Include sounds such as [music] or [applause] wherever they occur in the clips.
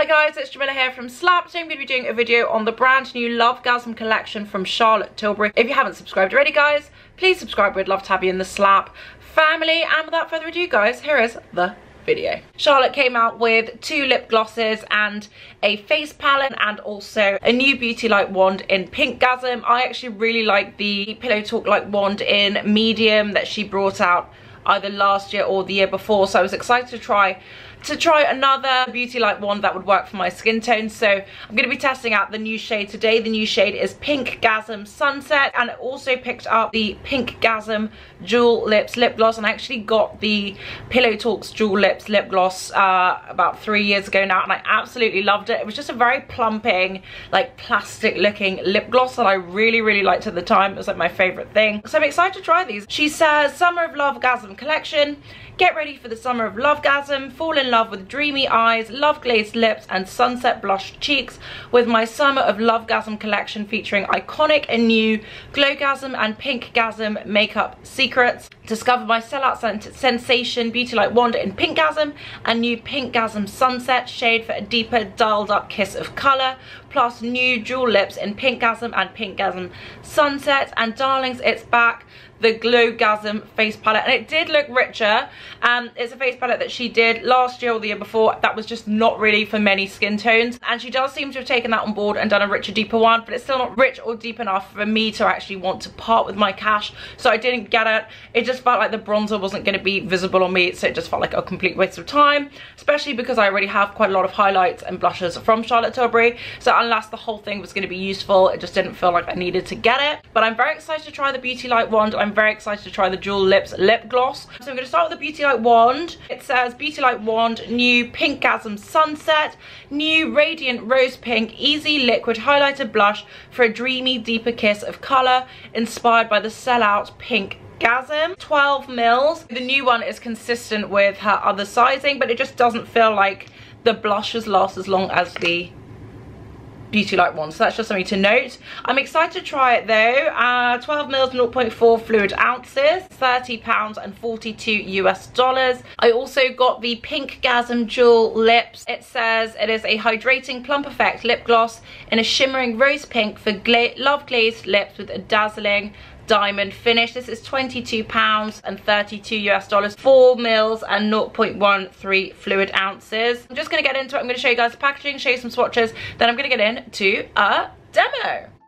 Hi guys, it's Jamila here from Slapp. Today I'm going to be doing a video on the brand new Love Lovegasm collection from Charlotte Tilbury. If you haven't subscribed already guys, please subscribe. We'd love to have you in the Slapp family. And without further ado guys, here is the video. Charlotte came out with two lip glosses and a face palette and also a new Beauty Light wand in Pinkgasm. I actually really like the Pillow Talk Light wand in medium that she brought out either last year or the year before so I was excited to try to try another Beauty Light wand that would work for my skin tone. So I'm going to be testing out the new shade today. The new shade is Pinkgasm Sunset and I also picked up the Pinkgasm Jewel Lips Lip Gloss and I actually got the Pillow Talks Jewel Lips Lip Gloss uh, about three years ago now and I absolutely loved it. It was just a very plumping, like plastic looking lip gloss that I really, really liked at the time. It was like my favorite thing. So I'm excited to try these. She says Summer of Lovegasm collection. Get ready for the summer of Lovegasm. Fall in love with dreamy eyes, love glazed lips and sunset blushed cheeks with my Summer of Lovegasm collection featuring iconic and new Glowgasm and Pinkgasm makeup secrets. Discover my sellout sensation Beauty Light Wand in Pinkgasm and new Pinkgasm Sunset shade for a deeper dulled up kiss of colour plus new jewel lips in Pinkgasm and Pinkgasm Sunset and darlings it's back the Glowgasm face palette. And it did look richer. Um it's a face palette that she did last year or the year before. That was just not really for many skin tones. And she does seem to have taken that on board and done a richer deeper one but it's still not rich or deep enough for me to actually want to part with my cash. So I didn't get it. It just felt like the bronzer wasn't going to be visible on me so it just felt like a complete waste of time especially because I already have quite a lot of highlights and blushes from Charlotte Tilbury. So unless the whole thing was going to be useful it just didn't feel like I needed to get it. But I'm very excited to try the Beauty Light wand. I'm very excited to try the Jewel Lips lip gloss. So I'm going to start with the Beauty Light wand. It says Beauty Light wand, new Pinkgasm Sunset, new Radiant Rose Pink Easy Liquid Highlighter Blush for a dreamy deeper kiss of colour inspired by the sellout pink Gasm 12 mils the new one is consistent with her other sizing but it just doesn't feel like the blushes last as long as the Beauty Light wand. So that's just something to note. I'm excited to try it though. Uh, 12 mils, 0.4 fluid ounces, 30 pounds and 42 US dollars. I also got the Pinkgasm Jewel Lips. It says it is a hydrating plump effect lip gloss in a shimmering rose pink for gla love glazed lips with a dazzling diamond finish. This is 22 pounds and 32 US dollars, 4 mils and 0.13 fluid ounces. I'm just gonna get into it. I'm gonna show you guys the packaging, show you some swatches, then I'm gonna get into a demo.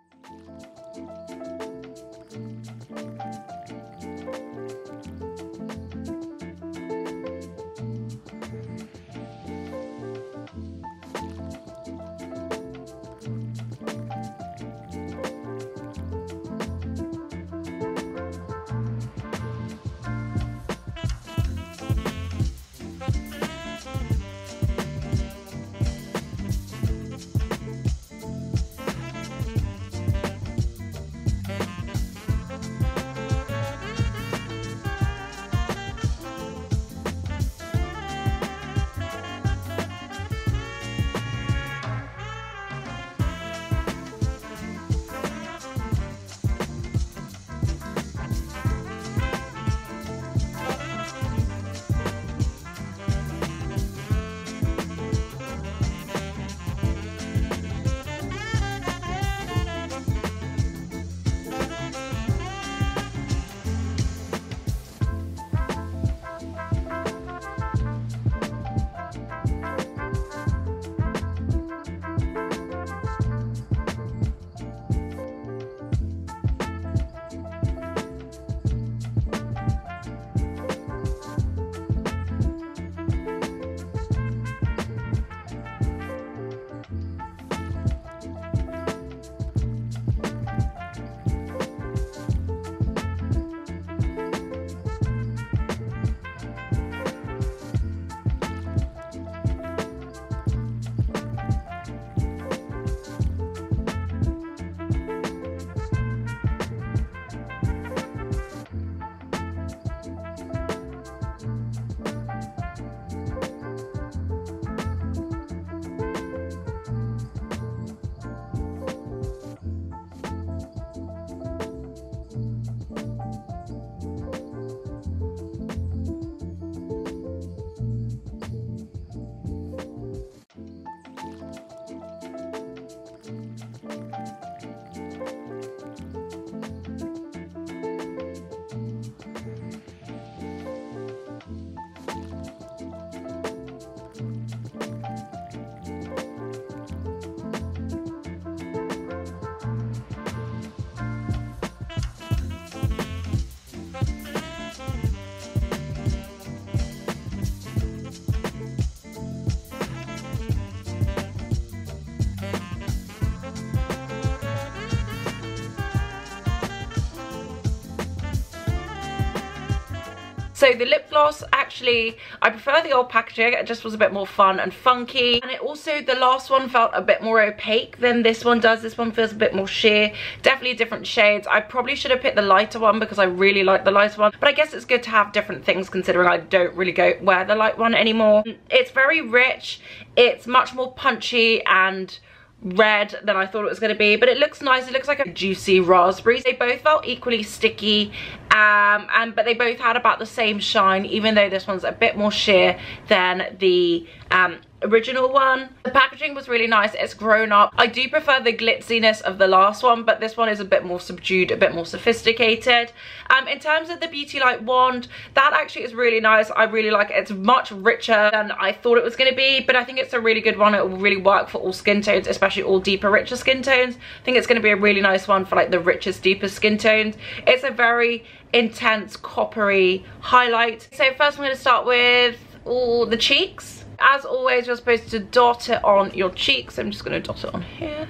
So the lip gloss, actually, I prefer the old packaging. It just was a bit more fun and funky. And it also, the last one felt a bit more opaque than this one does. This one feels a bit more sheer. Definitely different shades. I probably should have picked the lighter one because I really like the lighter one. But I guess it's good to have different things considering I don't really go wear the light one anymore. It's very rich. It's much more punchy and red than I thought it was going to be but it looks nice. It looks like a juicy raspberry. They both felt equally sticky um and but they both had about the same shine even though this one's a bit more sheer than the um original one. The packaging was really nice. It's grown up. I do prefer the glitziness of the last one, but this one is a bit more subdued, a bit more sophisticated. Um, in terms of the Beauty Light wand, that actually is really nice. I really like it. It's much richer than I thought it was going to be, but I think it's a really good one. It will really work for all skin tones, especially all deeper, richer skin tones. I think it's going to be a really nice one for like the richest, deepest skin tones. It's a very intense, coppery highlight. So first I'm going to start with all the cheeks as always, you're supposed to dot it on your cheeks. I'm just going to dot it on here.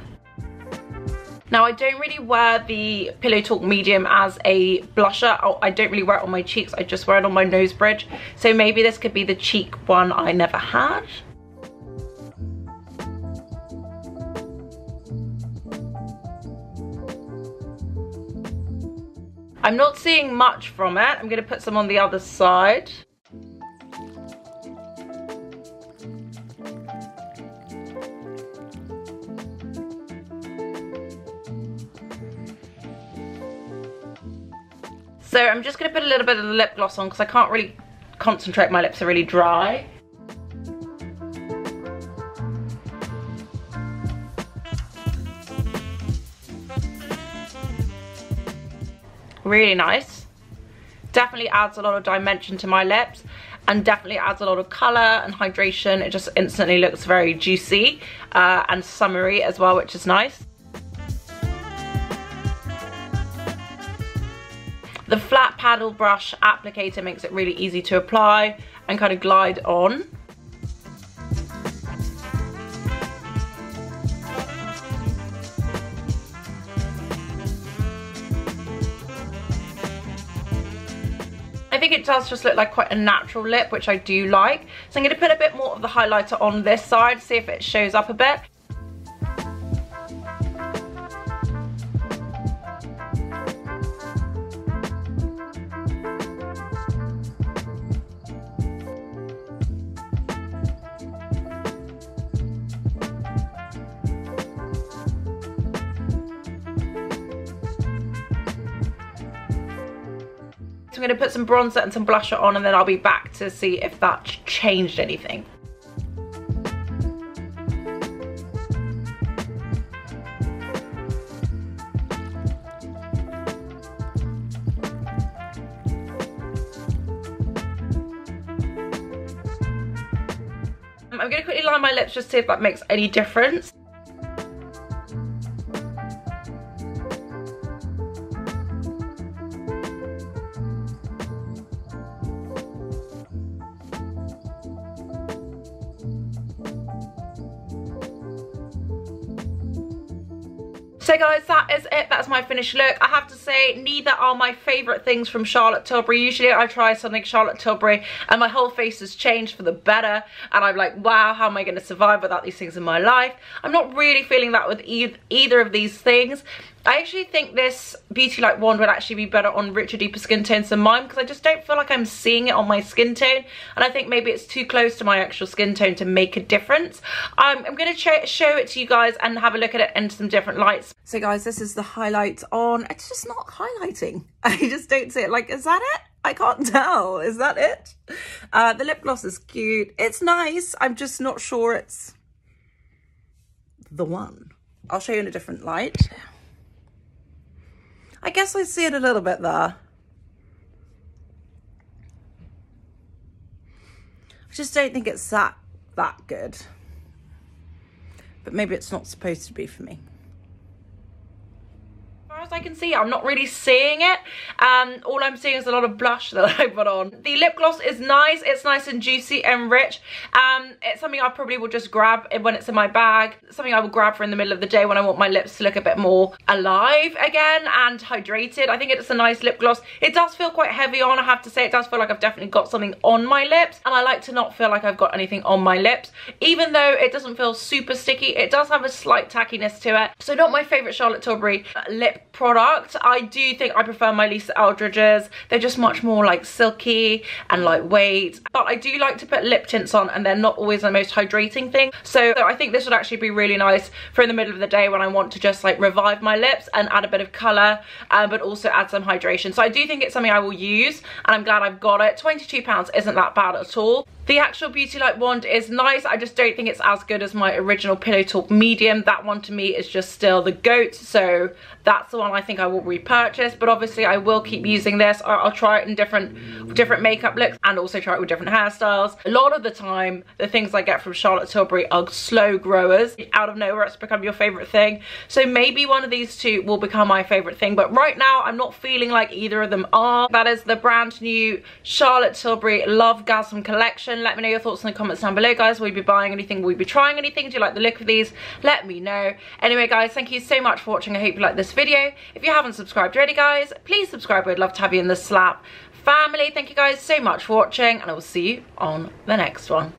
Now, I don't really wear the Pillow Talk Medium as a blusher. Oh, I don't really wear it on my cheeks. I just wear it on my nose bridge. So maybe this could be the cheek one I never had. I'm not seeing much from it. I'm going to put some on the other side. So I'm just going to put a little bit of the lip gloss on because I can't really concentrate. My lips are really dry. Really nice. Definitely adds a lot of dimension to my lips and definitely adds a lot of colour and hydration. It just instantly looks very juicy uh, and summery as well, which is nice. The flat paddle brush applicator makes it really easy to apply and kind of glide on. I think it does just look like quite a natural lip, which I do like. So I'm going to put a bit more of the highlighter on this side, see if it shows up a bit. I'm going to put some bronzer and some blusher on and then I'll be back to see if that changed anything. I'm going to quickly line my lips just to see if that makes any difference. So guys, that is it. That's my finished look. I have to say, neither are my favourite things from Charlotte Tilbury. Usually I try something Charlotte Tilbury and my whole face has changed for the better. And I'm like, wow, how am I going to survive without these things in my life? I'm not really feeling that with e either of these things. I actually think this Beauty Light wand would actually be better on richer, deeper skin tones than mine because I just don't feel like I'm seeing it on my skin tone. And I think maybe it's too close to my actual skin tone to make a difference. Um, I'm going to show it to you guys and have a look at it in some different lights. So guys, this is the highlight on. It's just not highlighting. [laughs] I just don't see it. Like, is that it? I can't [laughs] tell. Is that it? Uh, the lip gloss is cute. It's nice. I'm just not sure it's the one. I'll show you in a different light. I guess I see it a little bit there. I just don't think it's that, that good. But maybe it's not supposed to be for me. Far as I can see, I'm not really seeing it. Um, all I'm seeing is a lot of blush that [laughs] I put on. The lip gloss is nice. It's nice and juicy and rich. Um, it's something I probably will just grab when it's in my bag. Something I will grab for in the middle of the day when I want my lips to look a bit more alive again and hydrated. I think it's a nice lip gloss. It does feel quite heavy on, I have to say. It does feel like I've definitely got something on my lips. And I like to not feel like I've got anything on my lips. Even though it doesn't feel super sticky, it does have a slight tackiness to it. So not my favourite Charlotte Tilbury lip product. I do think I prefer my Lisa Eldridge's. They're just much more like silky and lightweight. But I do like to put lip tints on and they're not always the most hydrating thing. So I think this would actually be really nice for in the middle of the day when I want to just like revive my lips and add a bit of colour um, but also add some hydration. So I do think it's something I will use and I'm glad I've got it. £22 isn't that bad at all. The actual Beauty Light wand is nice. I just don't think it's as good as my original Pillow Talk medium. That one to me is just still the goat. So that's the one I think I will repurchase. But obviously I will keep using this. I'll, try it in different, different makeup looks and also try it with different hairstyles. A lot of the time, the things I get from Charlotte Tilbury are slow growers. Out of nowhere, it's become your favorite thing. So maybe one of these two will become my favorite thing. But right now, I'm not feeling like either of them are. That is the brand new Charlotte Tilbury Lovegasm collection let me know your thoughts in the comments down below, guys. Will you be buying anything? Will you be trying anything? Do you like the look of these? Let me know. Anyway, guys, thank you so much for watching. I hope you like this video. If you haven't subscribed already, guys, please subscribe. I'd love to have you in the Slapp family. Thank you guys so much for watching, and I will see you on the next one.